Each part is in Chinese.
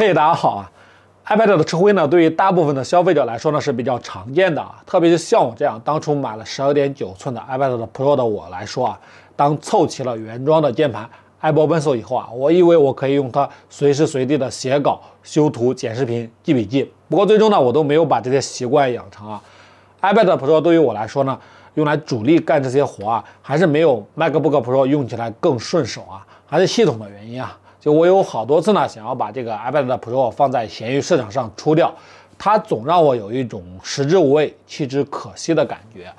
嘿，大家好啊！iPad 的吃灰呢，对于大部分的消费者来说呢是比较常见的啊，特别是像我这样当初买了十二点九寸的 iPad 的 Pro 的我来说啊，当凑齐了原装的键盘 iPad Pencil 以后啊，我以为我可以用它随时随地的写稿、修图、剪视频、记笔记。不过最终呢，我都没有把这些习惯养成啊。iPad Pro 对于我来说呢，用来主力干这些活啊，还是没有 MacBook Pro 用起来更顺手啊，还是系统的原因啊。就我有好多次呢，想要把这个 iPad Pro 放在闲鱼市场上出掉，它总让我有一种食之无味，弃之可惜的感觉。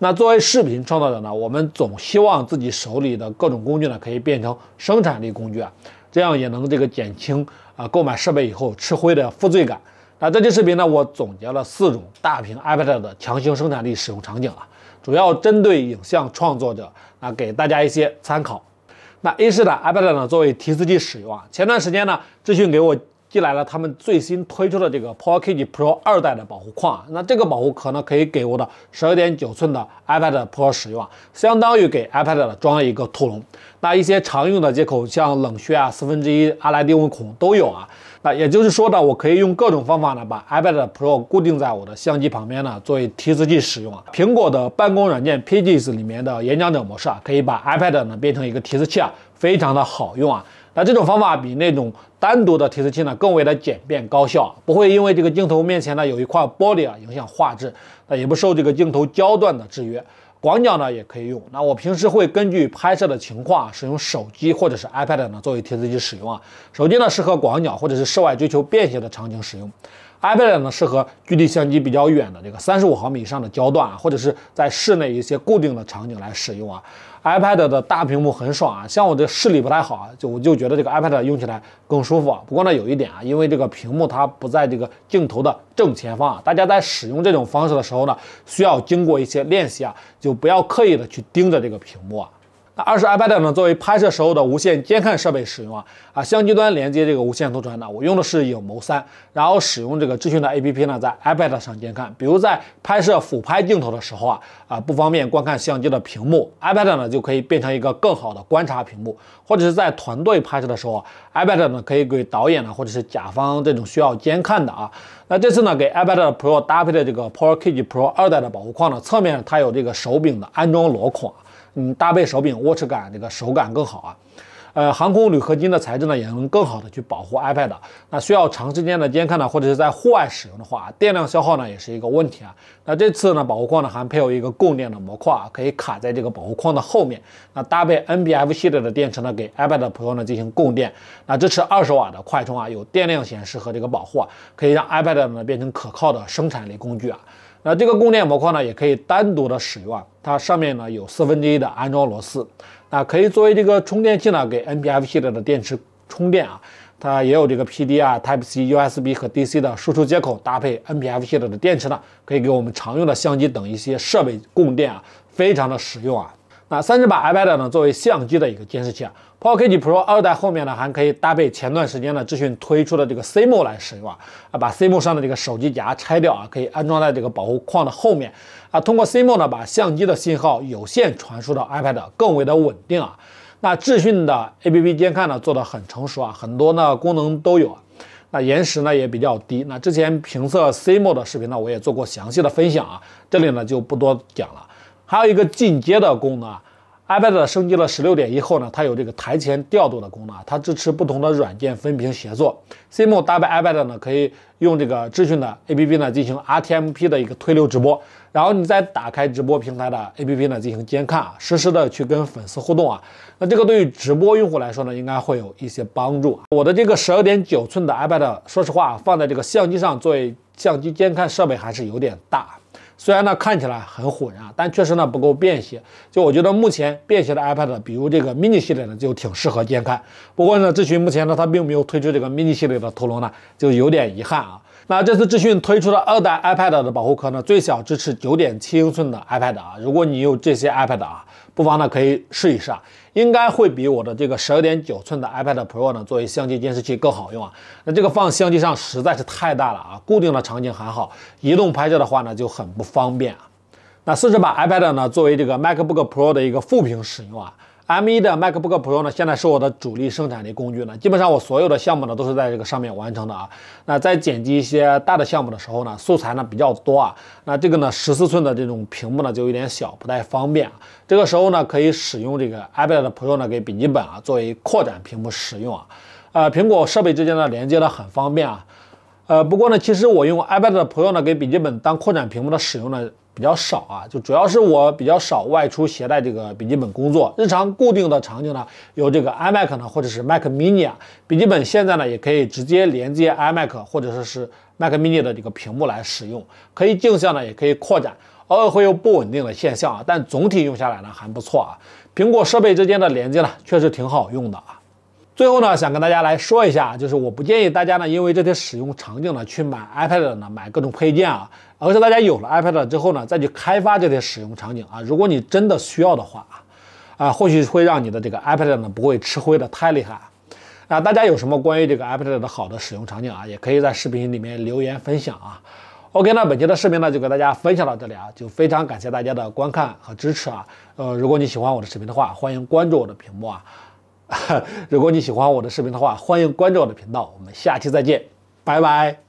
那作为视频创作者呢，我们总希望自己手里的各种工具呢，可以变成生产力工具啊，这样也能这个减轻啊购买设备以后吃灰的负罪感。那这期视频呢，我总结了四种大屏 iPad 的强行生产力使用场景啊，主要针对影像创作者啊，给大家一些参考。那 A 式的 iPad 呢，作为提词器使用啊。前段时间呢，志讯给我寄来了他们最新推出的这个 Power Cage Pro 二代的保护框啊。那这个保护壳呢，可以给我的十二点九寸的 iPad Pro 使用啊，相当于给 iPad 装了一个兔笼。那一些常用的接口，像冷靴啊、四分之一阿莱丁文孔都有啊。那也就是说呢，我可以用各种方法呢，把 iPad Pro 固定在我的相机旁边呢，作为提词器使用啊。苹果的办公软件 Pages 里面的演讲者模式啊，可以把 iPad 呢变成一个提词器啊，非常的好用啊。那这种方法比那种单独的提词器呢更为的简便高效，不会因为这个镜头面前呢有一块玻璃啊影响画质，那也不受这个镜头焦段的制约。广角呢也可以用，那我平时会根据拍摄的情况使用手机或者是 iPad 呢作为提词器使用啊。手机呢适合广角或者是室外追求便携的场景使用，iPad 呢适合距离相机比较远的这个三十五毫米以上的焦段啊，或者是在室内一些固定的场景来使用啊。iPad 的大屏幕很爽啊，像我这视力不太好啊，就我就觉得这个 iPad 用起来更舒服啊。不过呢，有一点啊，因为这个屏幕它不在这个镜头的正前方啊，大家在使用这种方式的时候呢，需要经过一些练习啊，就不要刻意的去盯着这个屏幕啊。那二是 iPad 呢，作为拍摄时候的无线监看设备使用啊，啊，相机端连接这个无线图传呢，我用的是影谋三，然后使用这个智讯的 APP 呢，在 iPad 上监看。比如在拍摄俯拍镜头的时候啊，啊，不方便观看相机的屏幕，iPad 呢就可以变成一个更好的观察屏幕。或者是在团队拍摄的时候，iPad 呢可以给导演呢或者是甲方这种需要监看的啊。那这次呢，给 iPad Pro 搭配的这个 Power Cage Pro 二代的保护框呢，侧面它有这个手柄的安装螺孔啊。嗯，搭配手柄握持感，这个手感更好啊。呃，航空铝合金的材质呢，也能更好的去保护 iPad。那需要长时间的监看呢，或者是在户外使用的话，电量消耗呢也是一个问题啊。那这次呢，保护框呢还配有一个供电的模块啊，可以卡在这个保护框的后面。那搭配 NBF 系列的电池呢，给 iPad Pro 呢进行供电。那支持二十瓦的快充啊，有电量显示和这个保护啊，可以让 iPad 呢变成可靠的生产力工具啊。那这个供电模块呢，也可以单独的使用啊。它上面呢有四分之一的安装螺丝，那可以作为这个充电器呢，给 NPF 系列的电池充电啊。它也有这个 PD 啊、Type C、USB 和 DC 的输出接口，搭配 NPF 系列的电池呢，可以给我们常用的相机等一些设备供电啊，非常的实用啊。那三十把 iPad 呢，作为相机的一个监视器啊，Power Cage Pro 二代后面呢还可以搭配前段时间呢智讯推出的这个 CMO 来使用啊，啊把 CMO 上的这个手机夹拆掉啊，可以安装在这个保护框的后面啊，通过 CMO 呢把相机的信号有线传输到 iPad 更为的稳定啊。那智讯的 APP 监看呢做的很成熟啊，很多呢功能都有啊，那延时呢也比较低。那之前评测 CMO 的视频呢我也做过详细的分享啊，这里呢就不多讲了。还有一个进阶的功能，iPad 升级了十六点一后呢，它有这个台前调度的功能，它支持不同的软件分屏协作。CMO 搭配 iPad 呢，可以用这个智讯的 APP 呢进行 RTMP 的一个推流直播，然后你再打开直播平台的 APP 呢进行监看啊，实时的去跟粉丝互动啊。那这个对于直播用户来说呢，应该会有一些帮助。我的这个十二点九寸的 iPad，说实话放在这个相机上作为相机监看设备还是有点大。虽然呢看起来很唬人啊，但确实呢不够便携。就我觉得目前便携的 iPad，比如这个 mini 系列呢，就挺适合监看。不过呢，智讯目前呢它并没有推出这个 mini 系列的图龙呢，就有点遗憾啊。那这次智讯推出的二代 iPad 的保护壳呢，最小支持九点七英寸的 iPad 啊。如果你有这些 iPad 啊，不妨呢可以试一试啊，应该会比我的这个十二点九寸的 iPad Pro 呢作为相机监视器更好用啊。那这个放相机上实在是太大了啊，固定的场景还好，移动拍摄的话呢就很不方便啊。那四十把 iPad 呢作为这个 MacBook Pro 的一个副屏使用啊 M1 的 MacBook Pro 呢，现在是我的主力生产力工具呢。基本上我所有的项目呢，都是在这个上面完成的啊。那在剪辑一些大的项目的时候呢，素材呢比较多啊。那这个呢，十四寸的这种屏幕呢，就有点小，不太方便啊。这个时候呢，可以使用这个 iPad Pro 呢，给笔记本啊作为扩展屏幕使用啊。呃，苹果设备之间的连接呢，很方便啊。呃，不过呢，其实我用 iPad Pro 呢，给笔记本当扩展屏幕的使用呢。比较少啊，就主要是我比较少外出携带这个笔记本工作，日常固定的场景呢，有这个 iMac 呢，或者是 Mac Mini 啊，笔记本现在呢也可以直接连接 iMac 或者说是 Mac Mini 的这个屏幕来使用，可以镜像呢，也可以扩展，偶尔会有不稳定的现象啊，但总体用下来呢还不错啊。苹果设备之间的连接呢，确实挺好用的啊。最后呢，想跟大家来说一下，就是我不建议大家呢，因为这些使用场景呢，去买 iPad 呢，买各种配件啊，而是大家有了 iPad 之后呢，再去开发这些使用场景啊。如果你真的需要的话啊，啊，或许会让你的这个 iPad 呢，不会吃灰的太厉害啊。大家有什么关于这个 iPad 的好的使用场景啊，也可以在视频里面留言分享啊。OK，那本期的视频呢，就给大家分享到这里啊，就非常感谢大家的观看和支持啊。呃，如果你喜欢我的视频的话，欢迎关注我的屏幕啊。如果你喜欢我的视频的话，欢迎关注我的频道。我们下期再见，拜拜。